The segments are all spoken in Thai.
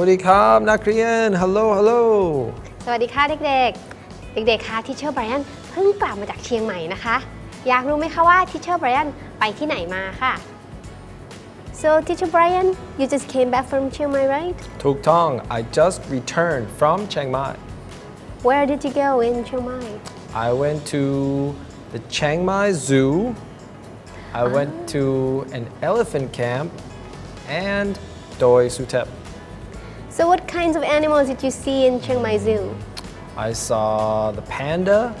สวัสดีครับนักเรียน ฮัลโหล ฮัลโหล สวัสดีค่ะเด็กๆ เด็กๆ คะ teacher Brian เพิ่งกลับมาจากเชียงใหม่นะคะ อยากรู้ไหมคะว่า teacher Brian ไปที่ไหนมาค่ะ so teacher Brian you just came back from Chiang Mai right ถูกต้อง I just returned from Chiang Mai where did you go in Chiang Mai I went to the Chiang Mai Zoo I went to an elephant camp and Doi Sutep so what kinds of animals did you see in Chiang Mai Zoo I saw the panda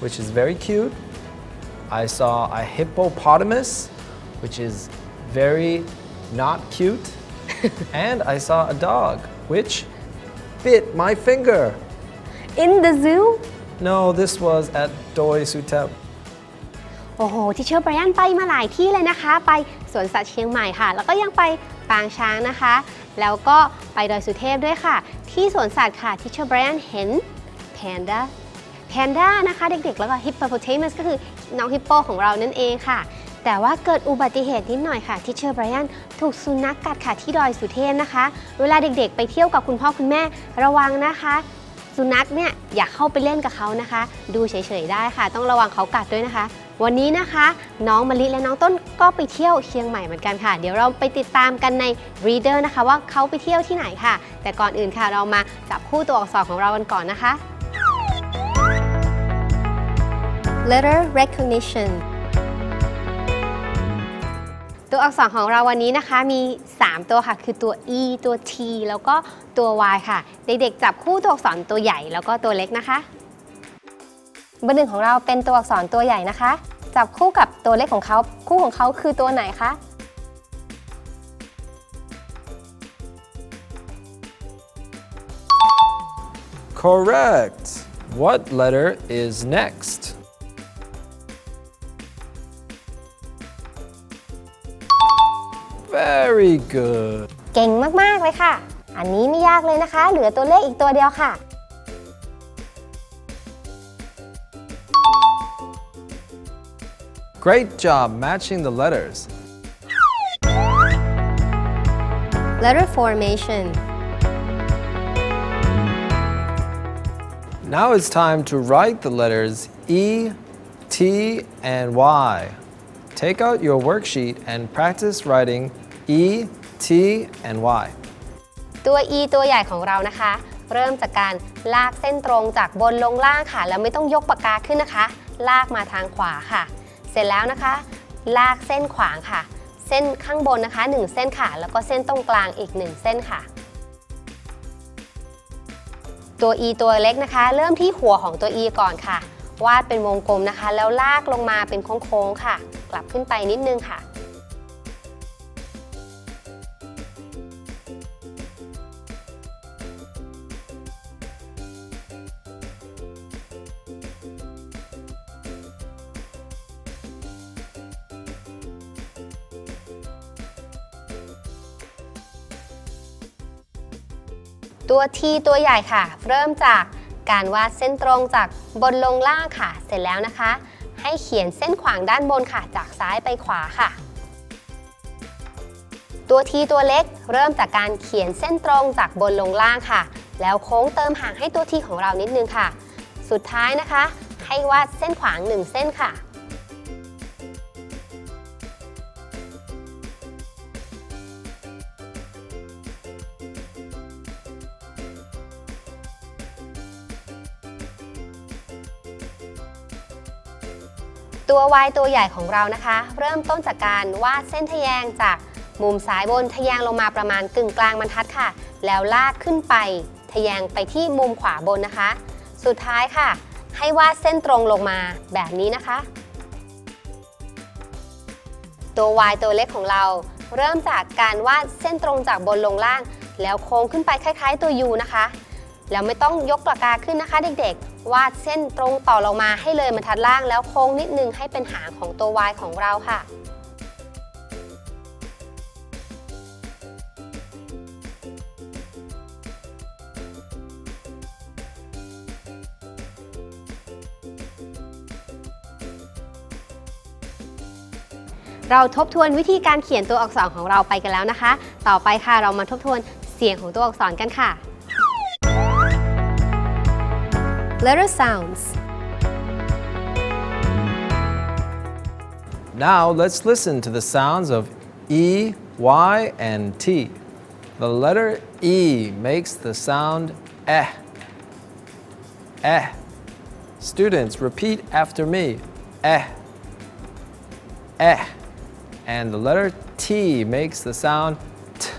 which is very cute I saw a hippopotamus which is very not cute and I saw a dog which bit my finger in the zoo No this was at Doi Sutep โอ้โหทิเชอร์ไบรอันไปมาหลายที่เลยนะคะ ไปสวนสัตว์เชียงใหม่ค่ะ แล้วก็ยังไปปางช้างนะคะ แล้วก็ไปดอยสุเทพด้วยค่ะ ที่สวนสัตว์ค่ะ teacher Brian เห็นแพนด้าแพนด้านะคะเด็กๆ แล้วก็ hippopotamus ก็คือน้องฮิปโปของเรานั่นเองค่ะ แต่ว่าเกิดอุบัติเหตุนิดหน่อยค่ะ teacher Brian ถูกสุนัขกัดค่ะที่ดอยสุเทพนะคะ เวลาเด็กๆ ไปเที่ยวกับคุณพ่อคุณแม่ระวังนะคะ สุนัขเนี่ยอย่าเข้าไปเล่นกับเขานะคะ ดูเฉยๆได้ค่ะ ต้องระวังเขากัดด้วยนะคะ วันนี้นะคะ น้องมะลิและน้องต้นก็ไปเที่ยวเชียงใหม่เหมือนกันค่ะ เดี๋ยวเราไปติดตามกันใน Reader นะคะ ว่าเขาไปเที่ยวที่ไหนค่ะ แต่ก่อนอื่นค่ะเรามาจับคู่ตัวอักษรของเรากันก่อนนะคะ Letter recognition ตัวอักษรของเราวันนี้นะคะมี 3 ตัวค่ะ คือตัว e ตัว t แล้วก็ตัว y ค่ะ เด็กๆจับคู่ตัวอักษรตัวใหญ่แล้วก็ตัวเล็กนะคะ เบอร์หนึ่งของเราเป็นตัวอักษรตัวใหญ่นะคะ จับคู่กับตัวเล็กของเขา คู่ของเขาคือตัวไหนคะ Correct What letter is next Very good เก่งมาก ๆ เลยค่ะ อันนี้ไม่ยากเลยนะคะ เหลือตัวเลขอีกตัวเดียวค่ะ Great job matching the letters letter formation Now it's time to write the letters E, T, and Y. Take out your worksheet and practice writing E, T, and Y. ตัว e ตัวใหญ่ของเรานะคะ เริ่มจากการลากเส้นตรงจากบนลงล่างค่ะ แล้วไม่ต้องยกปากกาขึ้นนะคะ ลากมาทางขวาค่ะ เสร็จแล้วนะคะ ลากเส้นขวางค่ะ เส้นข้างบนนะคะ 1 เส้นค่ะ แล้วก็เส้นตรงกลางอีก 1 เส้นค่ะ ตัว e ตัวเล็กนะคะ เริ่มที่หัวของตัว e ก่อนค่ะ วาดเป็นวงกลมนะคะ แล้วลากลงมาเป็นโค้งๆค่ะ กลับขึ้นไปนิดนึงค่ะ ตัว T ตัวใหญ่ค่ะ เริ่มจากการวาดเส้นตรงจากบนลงล่างค่ะ เสร็จแล้วนะคะ ให้เขียนเส้นขวางด้านบนค่ะ จากซ้ายไปขวาค่ะ ตัว T ตัวเล็ก เริ่มจากการเขียนเส้นตรงจากบนลงล่างค่ะ แล้วโค้งเติมห่างให้ตัว T ของเรานิดนึงค่ะ สุดท้ายนะคะ ให้วาดเส้นขวาง 1 เส้นค่ะ ตัว Y ตัวใหญ่ของเรานะคะ เริ่มต้นจากการวาดเส้นทแยงจากมุมซ้ายบนทแยงลงมาประมาณกึ่งกลางบรรทัดค่ะ แล้วลากขึ้นไปทแยงไปที่มุมขวาบนนะคะ สุดท้ายค่ะ ให้วาดเส้นตรงลงมาแบบนี้นะคะ ตัว Y ตัวเล็กของเรา เริ่มจากการวาดเส้นตรงจากบนลงล่าง แล้วโค้งขึ้นไปคล้าย ๆ ตัว U นะคะแล้วไม่ต้องยกปากกาขึ้นนะคะเด็กๆ วาดเส้นตรงต่อลงมาให้เลยบรรทัดล่างแล้วโค้งนิดนึงให้เป็นหางของตัว Y ของเราค่ะ เราทบทวนวิธีการเขียนตัวอักษรของเราไปกันแล้วนะคะ ต่อไปค่ะเรามาทบทวนเสียงของตัวอักษรกันค่ะ letter sounds Now let's listen to the sounds of E, Y, and T. The letter E makes the sound eh. Eh. Students, repeat after me. Eh. Eh. And the letter T makes the sound t.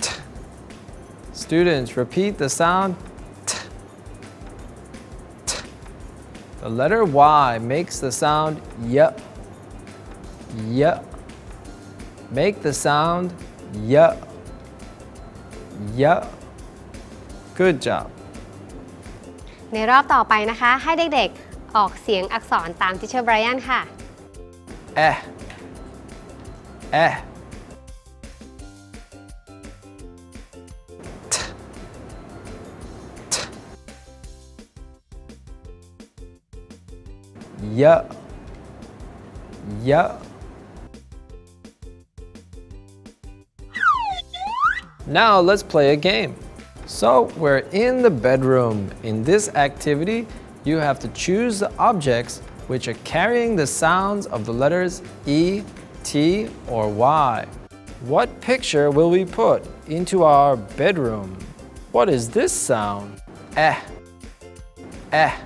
T. Students, repeat the sound The letter Y makes the sound y. Y. Make the sound y. Y. Good job. ในรอบต่อไปนะคะ ให้เด็กๆ ออกเสียงอักษรตามทิเชอร์ไบรอันค่ะ Eh. Eh. Y. Y. Now let's play a game. So we're in the bedroom. In this activity, you have to choose the objects which are carrying the sounds of the letters E, T, or Y. What picture will we put into our bedroom? What is this sound? Eh. Eh.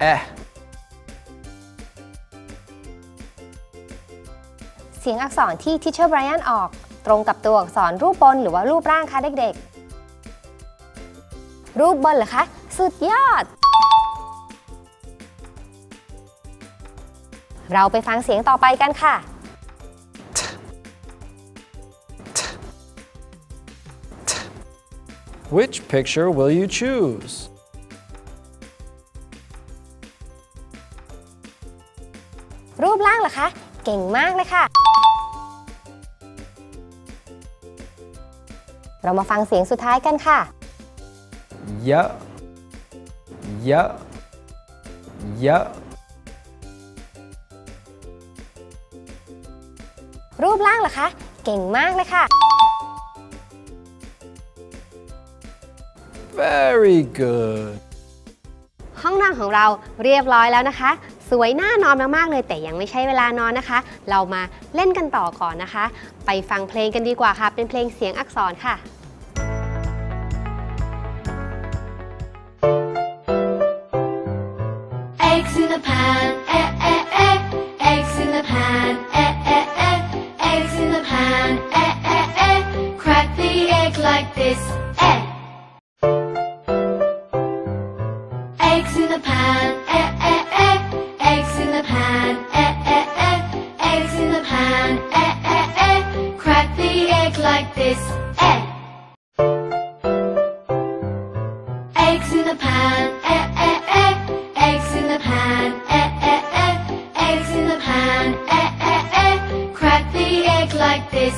Eh. สียงอักษรที่ทิเชอร์ไบรอันออก ตรงกับตัวอักษรรูปบนหรือว่ารูปร่างคะเด็กๆ รูปบนเหรอคะ สุดยอด เราไปฟังเสียงต่อไปกันค่ะ Which picture will you choose? รูปร่างเหรอคะเก่งมากเลยค่ะ เรามาฟังเสียงสุดท้ายกันค่ะ Yeah. Yeah. Yeah. รูปร่างเหรอคะ เก่งมากเลยค่ะ Very good. ห้องนอนของเราเรียบร้อยแล้วนะคะ สวยน่านอนมากๆเลย แต่ยังไม่ใช่เวลานอนนะคะ เรามาเล่นกันต่อก่อนนะคะ ไปฟังเพลงกันดีกว่าค่ะ เป็นเพลงเสียงอักษรค่ะ in the pan, eh, eh, eh. Eggs in the pan, eh, eh, eh. Eggs in the pan, eh, eh, eh. Crack the egg like this,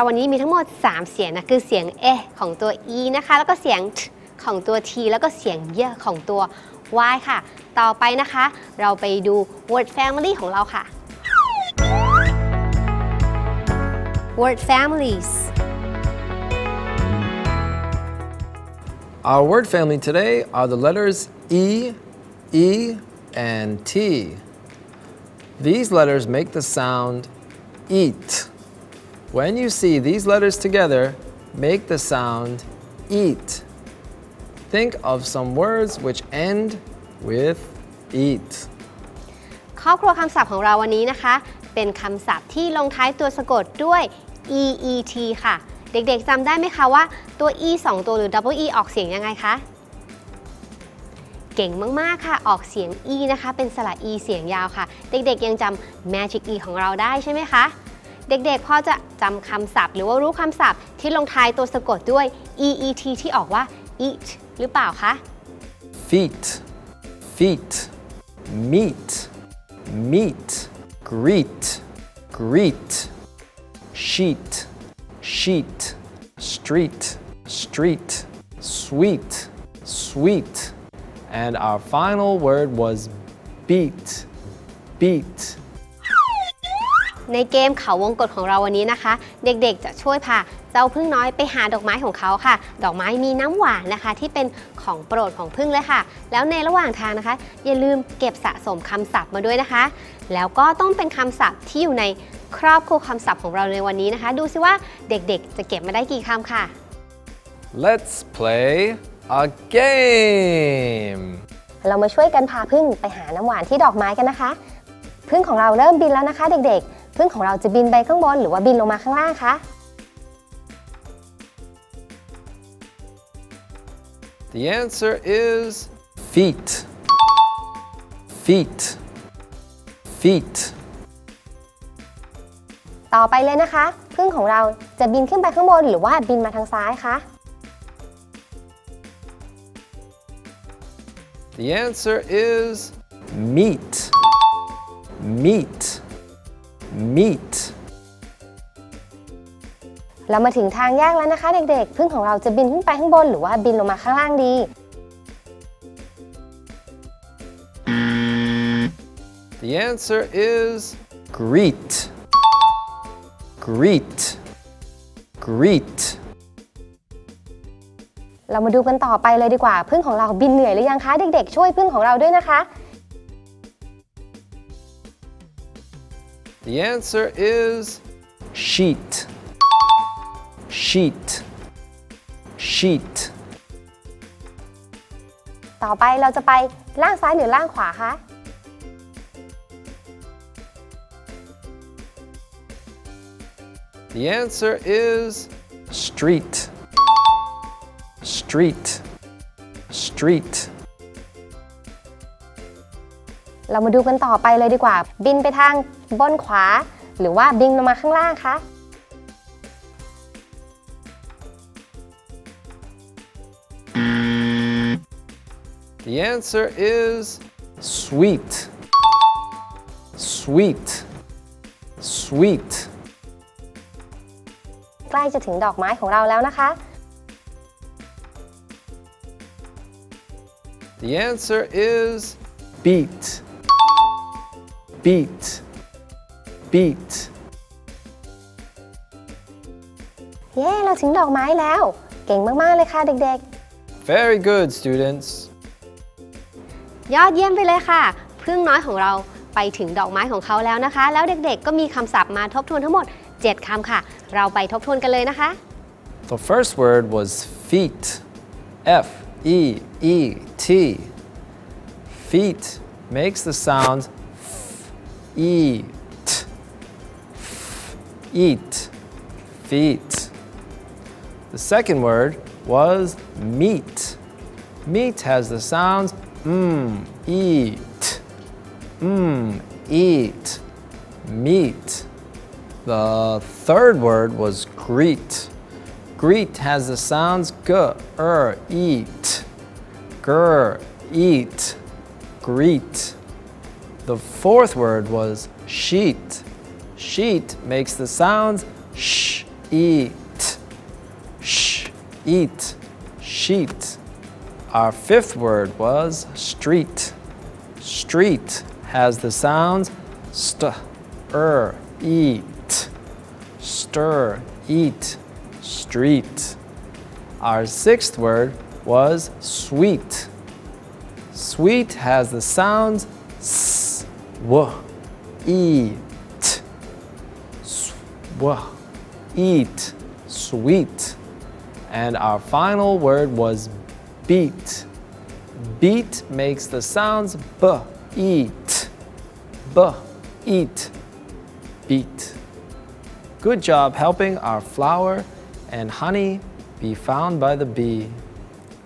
เราวันนี้มีทั้งหมด 3 เสียงนะคือเสียงเอของตัว e นะคะ แล้วก็เสียงของตัว t แล้วก็เสียงเยของตัว y ค่ะ ต่อไปนะคะ เราไปดู word family ของเราค่ะ word families Our word family today are the letters E, E, and T. These letters make the sound eat. When you see these letters together, make the sound eat. Think of some words which end with eat. ครอบครัวคำศัพท์ของเราวันนี้นะคะ เป็นคำศัพท์ที่ลงท้ายตัวสะกดด้วย eet ค่ะ เด็กๆจำได้ไหมคะว่าตัว e 2 ตัวหรือ double e ออกเสียงยังไงคะ เก่งมากๆค่ะ ออกเสียง e นะคะ เป็นสระ e เสียงยาวค่ะ เด็กๆยังจำ magic e ของเราได้ใช่ไหมคะ เด็กๆพอจะจำคำศัพท์ หรือว่ารู้คำศัพท์ที่ลงท้ายตัวสะกดด้วย eet ที่ออกว่า eat หรือเปล่าคะ Feet, feet, meat, meat, greet, greet, sheet, sheet, street, street, sweet, sweet. And our final word was beat, beat. ในเกมเขาวงกตของเราวันนี้นะคะ เด็กๆจะช่วยพาเจ้าพึ่งน้อยไปหาดอกไม้ของเขาค่ะ ดอกไม้มีน้ำหวานนะคะ ที่เป็นของโปรดของพึ่งเลยค่ะ แล้วในระหว่างทางนะคะ อย่าลืมเก็บสะสมคำศัพท์มาด้วยนะคะ แล้วก็ต้องเป็นคำศัพท์ที่อยู่ในครอบครัวคำศัพท์ของเราในวันนี้นะคะ ดูซิว่าเด็กๆ จะเก็บมาได้กี่คำค่ะ Let's play a game. เรามาช่วยกันพาพึ่งไปหาน้ำหวานที่ดอกไม้กันนะคะ พึ่งของเราเริ่มบินแล้วนะคะเด็กๆ พึ่งของเราจะบินไปข้างบนหรือว่าบินลงมาข้างล่างคะ The answer is feet. Feet. Feet. ต่อไปเลยนะคะพึ่งของเราจะบินขึ้นไปข้างบนหรือว่าบินมาทางซ้ายคะ The answer is meat. Meat. Meat. เรามาถึงทางแยกแล้วนะคะ เด็กๆ พึ่งของเราจะบินขึ้นไปข้างบน หรือว่าบินลงมาข้างล่างดี The answer is greet. Greet. Greet. เรามาดูกันต่อไปเลยดีกว่า พึ่งของเราบินเหนื่อยหรือยังคะ เด็กๆ ช่วยพึ่งของเราด้วยนะคะ The answer is sheet. Sheet. Sheet. ต่อไปเราจะไปล่างซ้ายหรือล่างขวาคะ The answer is street. Street. Street. เรามาดูกันต่อไปเลยดีกว่า บินไปทางบนขวา หรือว่าบินลงมาข้างล่างคะ The answer is sweet. Sweet. Sweet. ใกล้จะถึงดอกไม้ของเราแล้วนะคะ The answer is beat. Beat. Beat. เย้ เราถึงดอกไม้แล้ว เก่งมากๆเลยค่ะเด็ก Very good, students. ๆ ยอดเยี่ยมไปเลยค่ะ พึ่งน้อยของเราไปถึงดอกไม้ของเขาแล้วนะคะ แล้วเด็กๆ ก็มีคำศัพท์มาทบทวนทั้งหมด 7 คำค่ะ เราไปทบทวนกันเลยนะคะ The first word was feet. F E E T. Feet makes the sound f, eat. Eat. Feet. The second word was meat. Meat has the sounds mm, eat. Mm, eat. Meat. The third word was greet. Greet has the sounds g, er, eat. Eat. Greet. The fourth word was sheet. Sheet makes the sounds sh, eat. Sh, eat, sheet. Our fifth word was street. Street has the sounds st, er, eat. Stir, eat, street. Our sixth word was sweet. Sweet has the sounds s, w, eat, sw, eat, sweet. And our final word was beat. Beat makes the sounds b, eat, b, eat, beat. Good job helping our flower and honey be found by the bee.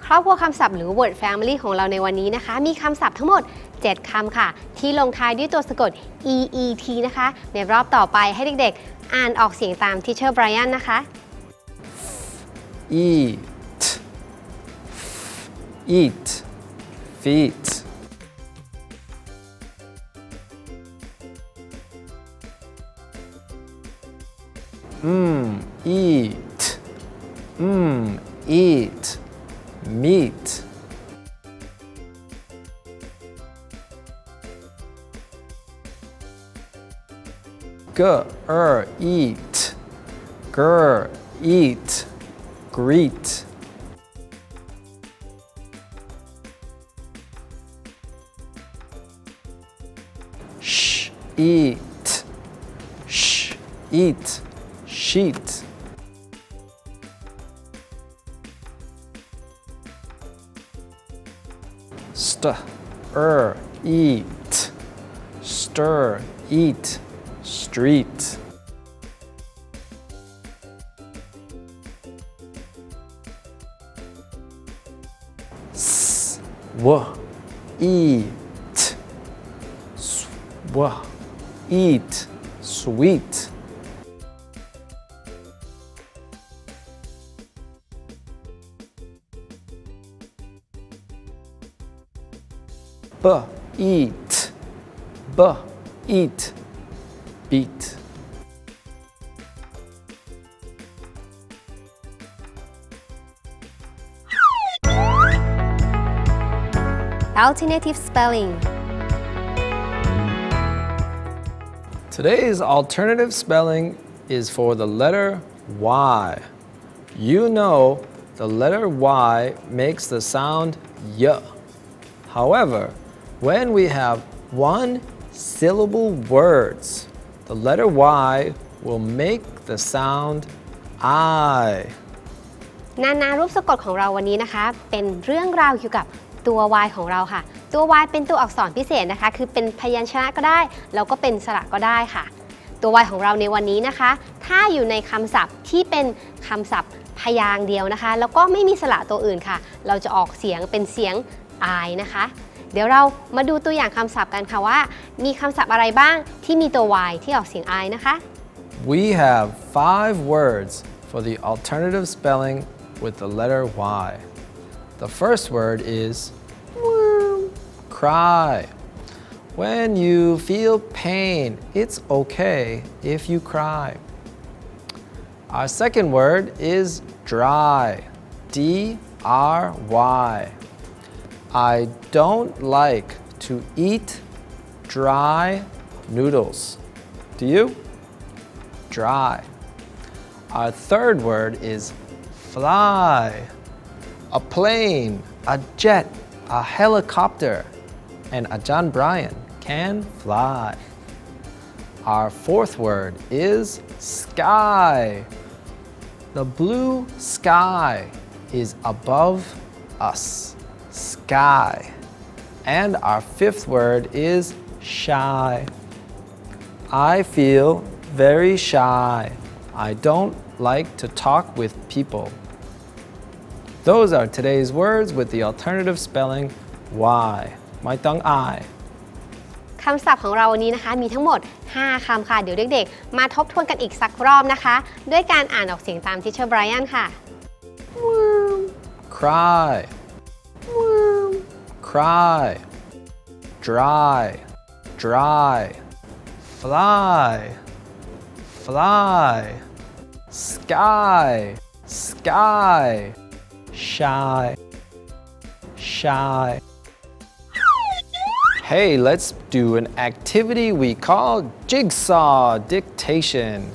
ครอบครัวคำศัพท์หรือ word family ของเราในวันนี้นะคะ มีคำศัพท์ทั้งหมด 7 คำค่ะ ที่ลงท้ายด้วยตัวสะกด eet นะคะ ในรอบต่อไปให้เด็กๆ อ่านออกเสียงตามทีเชอร์ไบรอันนะคะ eat, eat, feet. Mmm, eat, mmm, eat, meat. G, er, eat, gur, eat, greet. Sh, eat, sh, eat, sheet. St, er, eat, stir, eat, street. S, w, eat, sw, eat, sweet. B, eat, b, eat, beat. alternative spelling Today's alternative spelling is for the letter Y. You know the letter Y makes the sound Y. However, when we have one syllable words, the letter Y will make the sound I. นานารูปสะกดของเราวันนี้นะคะ เป็นเรื่องราวเกี่ยวกับตัว y ของเราค่ะ ตัว y เป็นตัวอักษรพิเศษนะคะ คือเป็นพยัญชนะก็ได้ แล้วก็เป็นสระก็ได้ค่ะ ตัว y ของเราในวันนี้นะคะ ถ้าอยู่ในคำศัพท์ที่เป็นคำศัพท์พยางค์เดียวนะคะ แล้วก็ไม่มีสระตัวอื่นค่ะ เราจะออกเสียงเป็นเสียง i นะคะ เดี๋ยวเรามาดูตัวอย่างคำศัพท์กันค่ะว่า มีคำศัพท์อะไรบ้างที่มีตัว y ที่ออกเสียง i นะคะ We have five words for the alternative spelling with the letter Y. The first word is cry. When you feel pain, it's okay if you cry. Our second word is dry. D R Y. I don't like to eat dry noodles. Do you? Dry. Our third word is fly. A plane, a jet, a helicopter, and a John Bryan can fly. Our fourth word is sky. The blue sky is above us Sky. And our fifth word is shy. I feel very shy. I don't like to talk with people. Those are today's words with the alternative spelling Y. ไม่ต้องอาย คำศัพท์ของเราวันนี้นะคะ มีทั้งหมด 5 คำค่ะ เดี๋ยวเด็กๆ มาทบทวนกันอีกสักรอบนะคะ ด้วยการอ่านออกเสียงตามทิเชอร์ไบรอันค่ะ cry, cry, dry, dry, fly, fly, sky, sky, shy, shy. Hey, let's do an activity we call jigsaw dictation.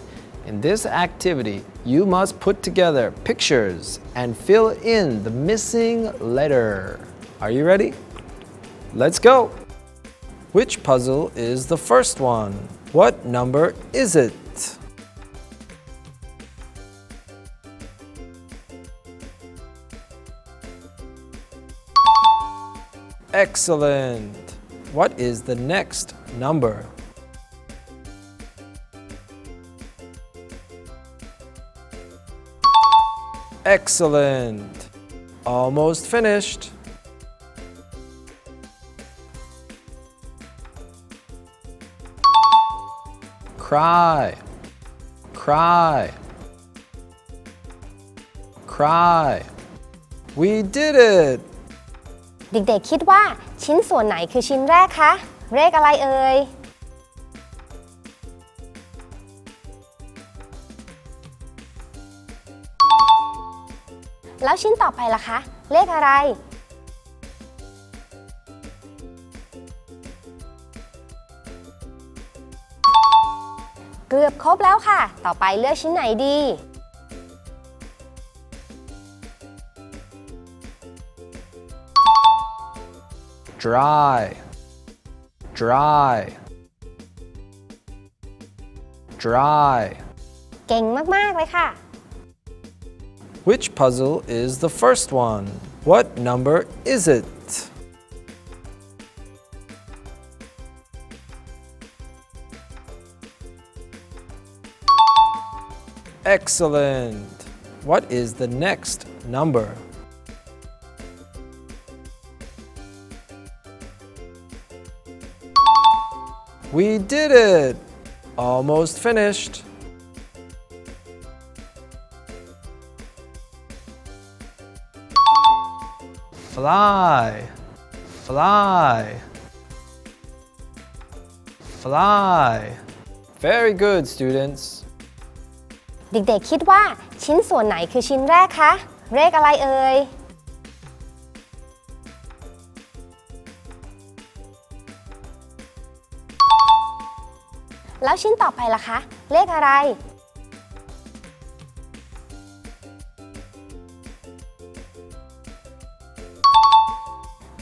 In this activity, you must put together pictures and fill in the missing letter. Are you ready? Let's go. Which puzzle is the first one? What number is it? Excellent. What is the next number? Excellent. Almost finished. Cry. Cry. Cry. We did it. เด็กๆคิดว่าชิ้นส่วนไหนคือชิ้นแรกคะเลขอะไรเอ่ยแล้วชิ้นต่อไปล่ะคะ เลขอะไร เกือบครบแล้วค่ะ ต่อไปเลือกชิ้นไหนดี dry, dry, dry. เก่งมาก ๆ เลยค่ะ Which puzzle is the first one? What number is it? Excellent. What is the next number? We did it! Almost finished. Fly, fly, fly. Very good, students. เด็กๆคิดว่าชิ้นส่วนไหนคือชิ้นแรกคะเลขอะไรเอ่ยแล้วชิ้นต่อไปล่ะคะ เลขอะไร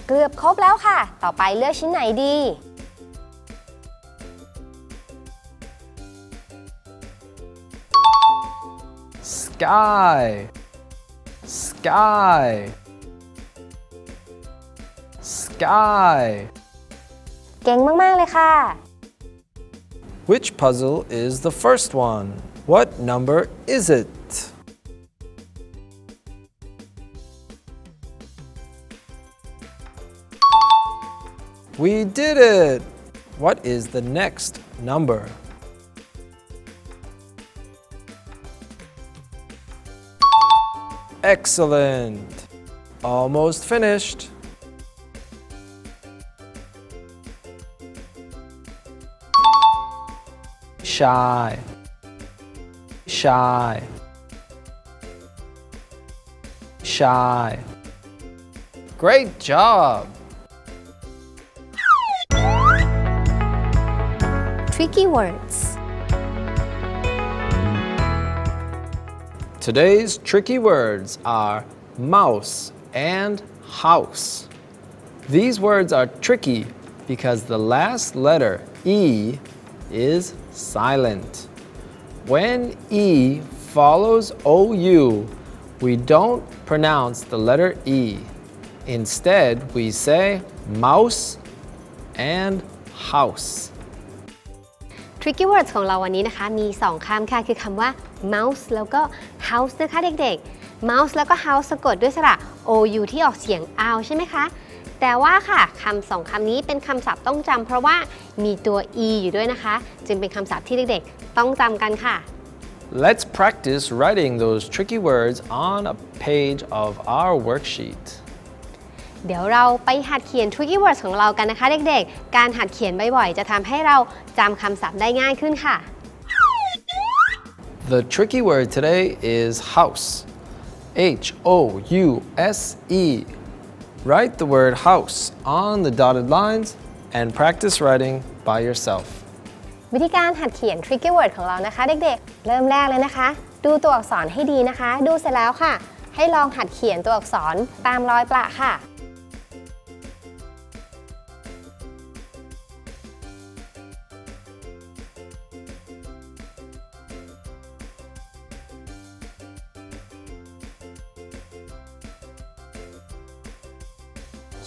เกือบครบแล้วค่ะ ต่อไปเลือกชิ้นไหนดี Sky, sky, sky. เก่งมาก ๆ เลยค่ะ Which puzzle is the first one? What number is it? We did it! What is the next number? Excellent! Almost finished. Shy. Shy. Shy. Great job! tricky words Today's tricky words are mouse and house. These words are tricky because the last letter E is silent. When E follows OU, we don't pronounce the letter E. Instead, we say mouse and house. tricky words ของเราวันนี้นะคะ มี 2คำค่ะ คือคำว่า mouse แล้วก็ house นะคะเด็กๆ mouse แล้วก็ house สะกดด้วยสระ ou ที่ออกเสียง out ใช่ไหมคะ แต่ว่าค่ะคำสองคำนี้เป็นคำศัพท์ต้องจำเพราะว่ามีตัว e อยู่ด้วยนะคะ จึงเป็นคำศัพท์ที่เด็กๆ ต้องจำกันค่ะ Let's practice writing those tricky words on a page of our worksheet. เดี๋ยวเราไปหัดเขียน tricky words ของเรากันนะคะเด็กๆ การหัดเขียนบ่อยๆ จะทำให้เราจำคำศัพท์ได้ง่ายขึ้นค่ะ The tricky word today is house. H O U S E. Write the word house on the dotted lines and practice writing by yourself. วิธีการหัดเขียน tricky word ของเรานะคะ เด็กๆ เริ่มแรกเลยนะคะ ดูตัวอักษรให้ดีนะคะ ดูเสร็จแล้วค่ะ ให้ลองหัดเขียนตัวอักษรตามรอยประค่ะ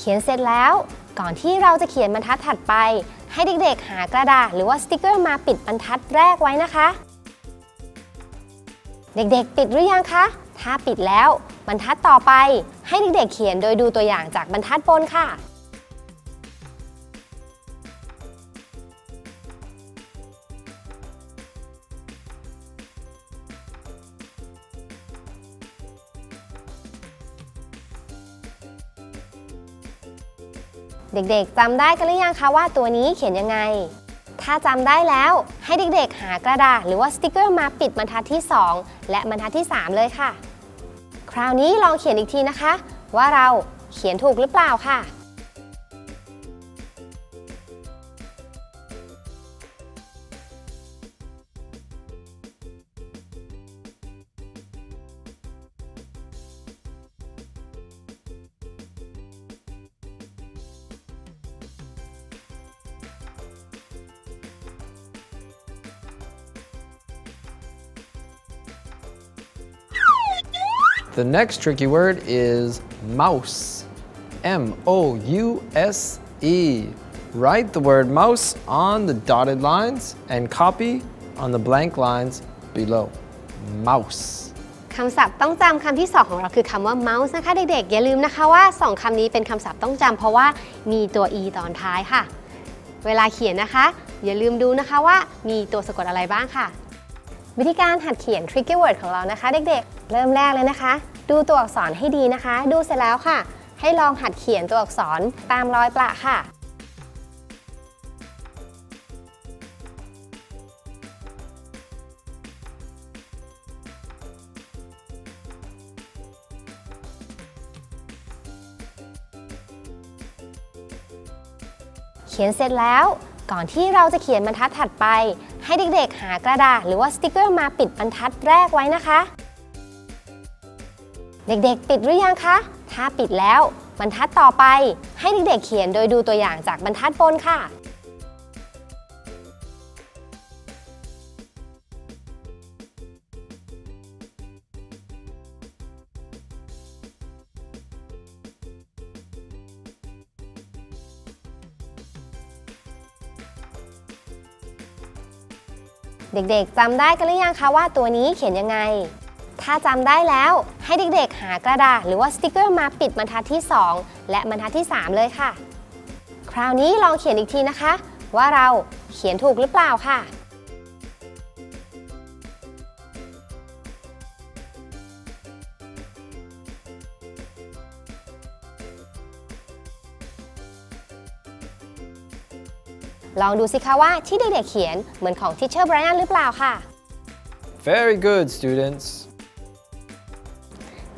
เขียนเสร็จแล้ว ก่อนที่เราจะเขียนบรรทัดถัดไป ให้เด็กๆ หากระดาษหรือว่าสติกเกอร์มาปิดบรรทัดแรกไว้นะคะ เด็กๆ ปิดหรือยังคะ ถ้าปิดแล้วบรรทัดต่อไป ให้เด็กๆ เขียนโดยดูตัวอย่างจากบรรทัดบนค่ะ เด็กๆจำได้กันหรือยังคะว่าตัวนี้เขียนยังไง ถ้าจำได้แล้วให้เด็กๆ หากระดาษหรือว่าสติกเกอร์มาปิดบรรทัดที่ 2 และบรรทัดที่ 3 เลยค่ะ คราวนี้ลองเขียนอีกทีนะคะ ว่าเราเขียนถูกหรือเปล่าค่ะ The next tricky word is mouse. M O U S E. Write the word mouse on the dotted lines and copy on the blank lines below. Mouse. คำศัพท์ต้องจำคำที่ 2 ของเราคือคำว่า mouse นะคะเด็กๆ อย่าลืมนะคะว่า 2คำนี้เป็นคำศัพท์ต้องจำเพราะว่ามีตัว e ตอนท้ายค่ะ เวลาเขียนนะคะ อย่าลืมดูนะคะว่ามีตัวสะกดอะไรบ้างค่ะ วิธีการหัดเขียน tricky word ของเรานะคะ เด็กๆ เริ่มแรกเลยนะคะ ดูตัวอักษรให้ดีนะคะ ดูเสร็จแล้วค่ะ ให้ลองหัดเขียนตัวอักษรตามรอยประค่ะเขียนเสร็จแล้วก่อนที่เราจะเขียนบรรทัดถัดไป ให้เด็กๆ หากระดาษหรือว่าสติกเกอร์มาปิดบรรทัดแรกไว้นะคะ เด็กๆ ปิดหรือยังคะ ถ้าปิดแล้ว บรรทัดต่อไป ให้เด็กๆเขียนโดยดูตัวอย่างจากบรรทัดบนค่ะเด็กๆจำได้กันหรือยังคะว่าตัวนี้เขียนยังไง ถ้าจำได้แล้วให้เด็กๆ หากระดาษหรือว่าสติกเกอร์มาปิดบรรทัดที่ 2 และบรรทัดที่ 3 เลยค่ะ คราวนี้ลองเขียนอีกทีนะคะ ว่าเราเขียนถูกหรือเปล่าค่ะลองดูสิคะว่าที่เด็กๆเขียนเหมือนของทิชเชอร์ไบรอันหรือเปล่าค่ะ Very good, students.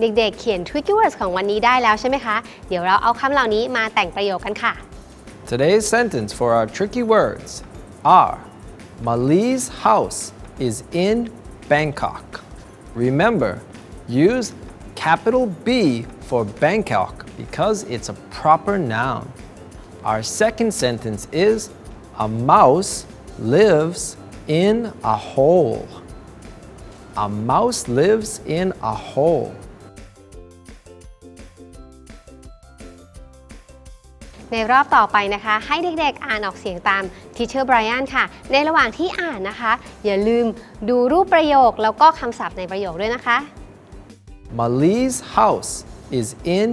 เด็กๆ เขียน tricky words ของวันนี้ได้แล้วใช่ไหมคะ เดี๋ยวเราเอาคำเหล่านี้มาแต่งประโยคกันค่ะ Today's sentence for our tricky words are Mali's house is in Bangkok. Remember, use capital B for Bangkok because it's a proper noun. Our second sentence is A mouse lives in a hole. A mouse lives in a hole. ในรอบต่อไปนะคะ ให้เด็กๆ อ่านออกเสียงตามทิชเชอร์ไบรอันค่ะ ในระหว่างที่อ่านนะคะ อย่าลืมดูรูปประโยคแล้วก็คำศัพท์ในประโยคด้วยนะคะ Mali's house is in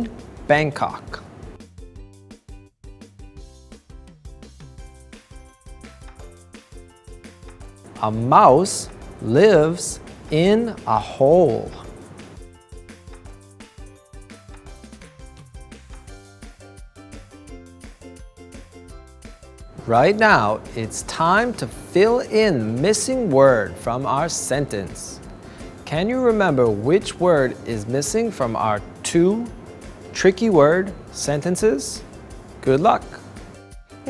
Bangkok. A mouse lives in a hole. Right now, it's time to fill in missing word from our sentence. Can you remember which word is missing from our two tricky word sentences? Good luck.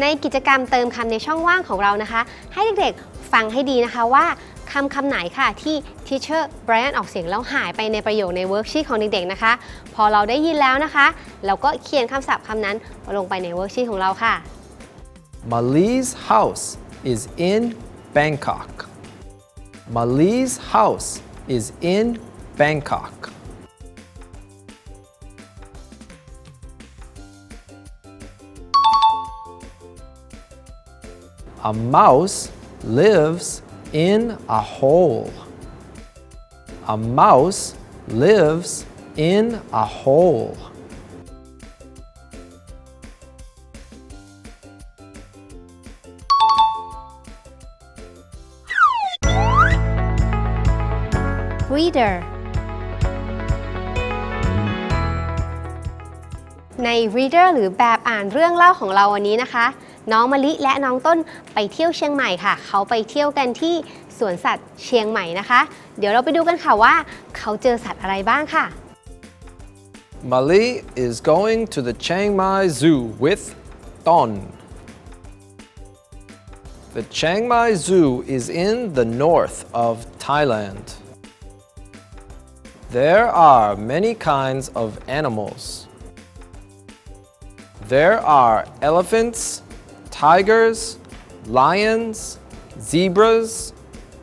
ในกิจกรรมเติมคำในช่องว่างของเรานะคะ ให้เด็กๆ ฟังให้ดีนะคะว่าคำคำไหนค่ะที่ Teacher Brian ออกเสียงแล้วหายไปในประโยคในเวิร์กชีตของเด็กๆนะคะ พอเราได้ยินแล้วนะคะ เราก็เขียนคำศัพท์คำนั้นลงไปในเวิร์กชีตของเราค่ะ Mali's house is in Bangkok. Mali's house is in Bangkok. A mouse lives in a hole. A mouse lives in a hole. Reader ใน reader หรือแบบอ่านเรื่องเล่าของเราวันนี้นะคะ น้องมะลิและน้องต้นไปเที่ยวเชียงใหม่ค่ะ เขาไปเที่ยวกันที่สวนสัตว์เชียงใหม่นะคะ เดี๋ยวเราไปดูกันค่ะว่า เขาเจอสัตว์อะไรบ้างค่ะ Mali is going to the Chiang Mai Zoo with Ton. The Chiang Mai Zoo is in the north of Thailand. There are many kinds of animals. There are elephants, tigers, lions, zebras,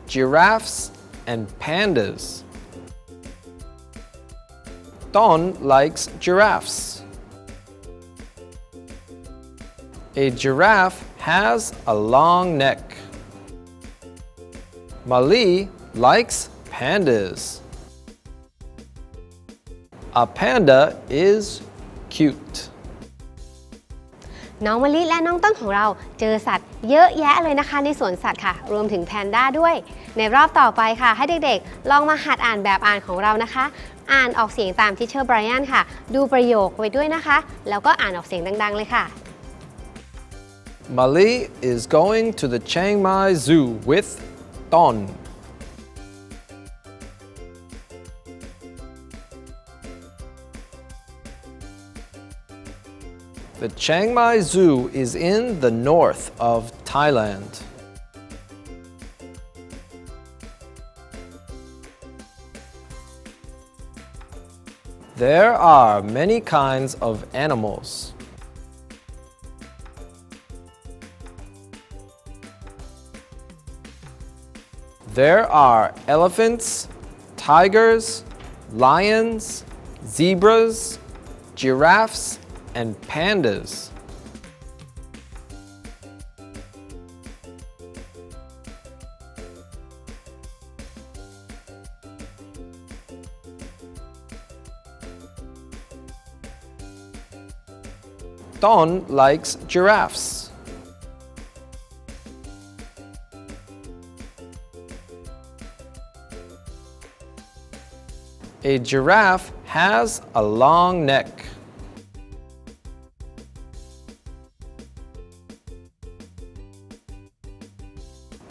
giraffes, and pandas. Don likes giraffes. A giraffe has a long neck. Mali likes pandas. A panda is cute. น้องมะลิและน้องต้นของเราเจอสัตว์เยอะแยะเลยนะคะในสวนสัตว์ค่ะ รวมถึงแพนด้าด้วย ในรอบต่อไปค่ะ ให้เด็กๆ ลองมาหัดอ่านแบบอ่านของเรานะคะ อ่านออกเสียงตามทิเชอร์ไบรอันค่ะ ดูประโยคไว้ด้วยนะคะ แล้วก็อ่านออกเสียงดัง ๆ เลยค่ะ Mali is going to the Chiang Mai Zoo with Don. The Chiang Mai Zoo is in the north of Thailand. There are many kinds of animals. There are elephants, tigers, lions, zebras, giraffes, and pandas. Don likes giraffes. A giraffe has a long neck.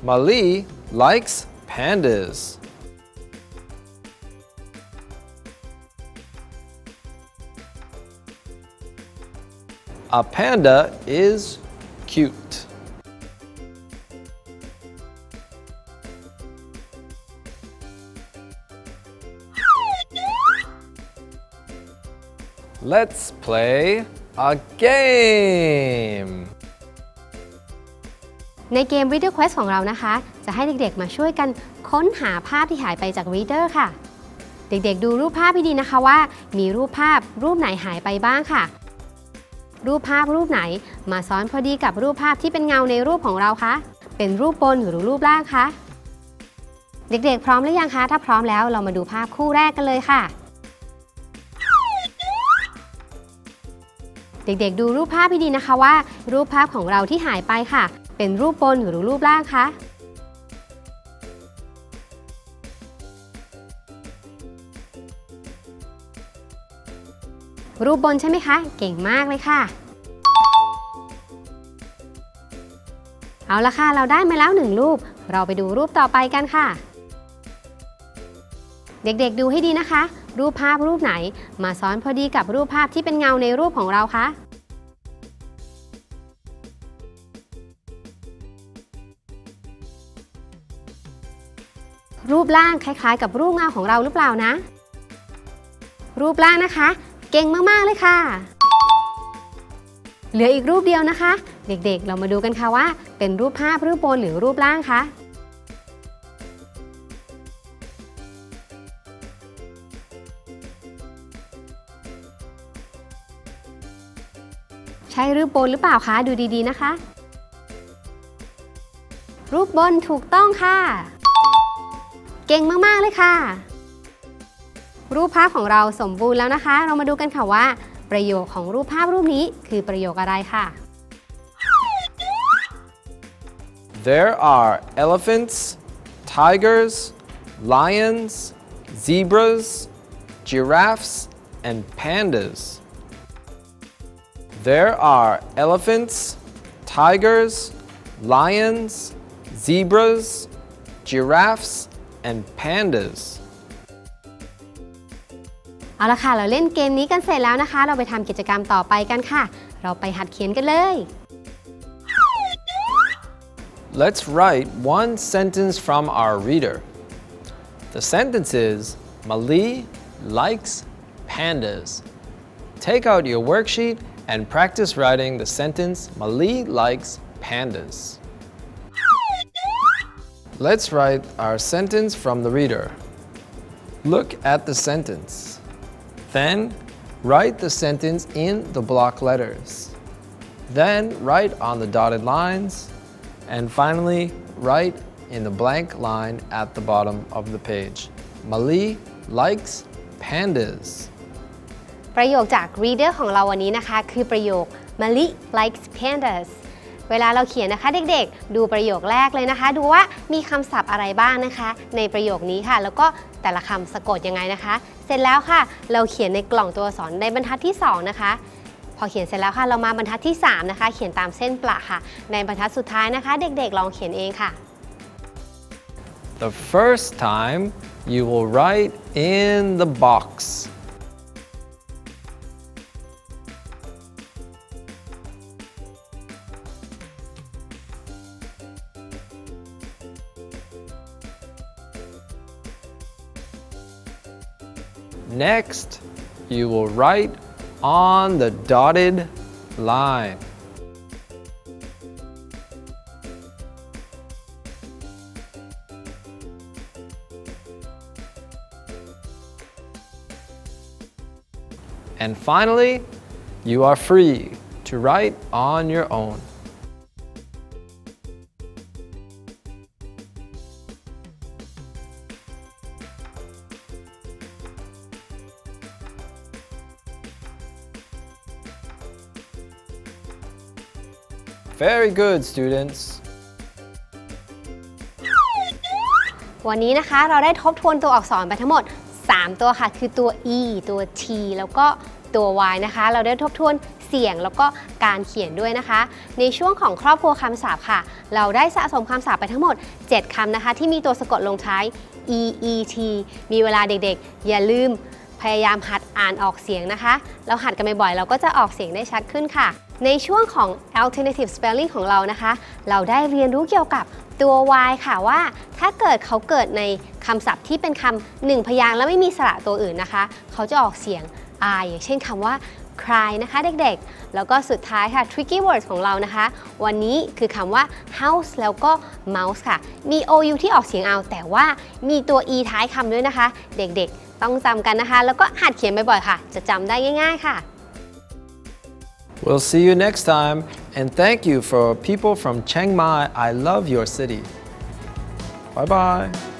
Mali likes pandas. A panda is cute. Let's play a game. ในเกม Reader Quest ของเรานะคะ จะให้เด็กๆ มาช่วยกันค้นหาภาพที่หายไปจาก Reader ค่ะ เด็กๆ ดูรูปภาพให้ดีนะคะว่า มีรูปภาพรูปไหนหายไปบ้างค่ะ รูปภาพรูปไหนมาซ้อนพอดีกับรูปภาพที่เป็นเงาในรูปของเราคะ เป็นรูปบนหรือรูปล่างคะ เด็กๆ พร้อมหรือยังคะ ถ้าพร้อมแล้วเรามาดูภาพคู่แรกกันเลยค่ะ เด็กๆ ดูรูปภาพให้ดีนะคะว่า รูปภาพของเราที่หายไปค่ะ เป็นรูปบนหรือรูปล่างคะรูปบนใช่ไหมคะ เก่งมากเลยค่ะ เอาละค่ะ เราได้มาแล้วหนึ่งรูป เราไปดูรูปต่อไปกันค่ะ เด็กๆดูให้ดีนะคะ รูปภาพรูปไหน มาซ้อนพอดีกับรูปภาพที่เป็นเงาในรูปของเราคะ ปร่างคล้ายๆ กับรูปเงาของเราหรือเปล่านะ รูปร่างนะคะ เก่งมากๆเลยค่ะ เหลืออีกรูปเดียวนะคะ เด็กๆ เรามาดูกันค่ะว่า เป็นรูปภาพรูปบนหรือรูปร่างคะใช่รูปบนหรือเปล่าคะ ดูดีๆนะคะ รูปบนถูกต้องค่ะ เก่งมากๆเลยค่ะ รูปภาพของเราสมบูรณ์แล้วนะคะ เรามาดูกันค่ะว่า ประโยคของรูปภาพรูปนี้คือประโยคอะไรค่ะ There are elephants, tigers, lions, zebras, giraffes, and pandas. There are elephants, tigers, lions, zebras, giraffes, and pandas. เอาละค่ะ เราเล่นเกมนี้กันเสร็จแล้วนะคะ เราไปทำกิจกรรมต่อไปกันค่ะ เราไปหัดเขียนกันเลย Let's write one sentence from our reader. The sentence is Mali likes pandas. Take out your worksheet and practice writing the sentence Mali likes pandas. Let's write our sentence from the reader. Look at the sentence. Then write the sentence in the block letters. Then write on the dotted lines. And finally, write in the blank line at the bottom of the page. Mali likes pandas. ประโยคจาก reader ของเราวันนี้นะคะ คือประโยค Mali likes pandas เวลาเราเขียนนะคะเด็กๆ ดูประโยคแรกเลยนะคะ ดูว่ามีคำศัพท์อะไรบ้างนะคะ ในประโยคนี้ค่ะ แล้วก็แต่ละคำสะกดยังไงนะคะ เสร็จแล้วค่ะ เราเขียนในกล่องตัวอักษรในบรรทัดที่ 2 นะคะ พอเขียนเสร็จแล้วค่ะ เรามาบรรทัดที่ 3 นะคะ เขียนตามเส้นประค่ะ ในบรรทัดสุดท้ายนะคะ เด็กๆ ลองเขียนเองค่ะ The first time you will write in the box. Next, you will write on the dotted line. And finally, you are free to write on your own. Very good, students. วันนี้นะคะเราได้ทบทวนตัวอักษรไปทั้งหมด 3 ตัวค่ะ คือตัว e ตัว t แล้วก็ตัว y นะคะ เราได้ทบทวนเสียงแล้วก็การเขียนด้วยนะคะ ในช่วงของครอบครัวคำศัพท์ค่ะ เราได้สะสมคำศัพท์ไปทั้งหมด 7คำนะคะ ที่มีตัวสะกดลงท้าย e e t มีเวลาเด็กๆ อย่าลืมพยายามหัดอ่านออกเสียงนะคะ เราหัดกันบ่อยๆ เราก็จะออกเสียงได้ชัดขึ้นค่ะ ในช่วงของ alternative spelling ของเรานะคะ เราได้เรียนรู้เกี่ยวกับตัว y ค่ะว่า ถ้าเกิดเขาเกิดในคำศัพท์ที่เป็นคำหนึ่งพยางค์แล้วไม่มีสระตัวอื่นนะคะ เขาจะออกเสียง i อย่างเช่นคำว่า cry นะคะเด็กๆ แล้วก็สุดท้ายค่ะ tricky words ของเรานะคะ วันนี้คือคำว่า house แล้วก็ mouse ค่ะ มี ou ที่ออกเสียงเอา แต่ว่ามีตัว e ท้ายคำด้วยนะคะ เด็กๆ ต้องจำกันนะคะ แล้วก็หัดเขียนบ่อยๆค่ะ จะจำได้ง่าย ๆ ค่ะ We'll see you next time, and thank you for people from Chiang Mai. I love your city. Bye bye.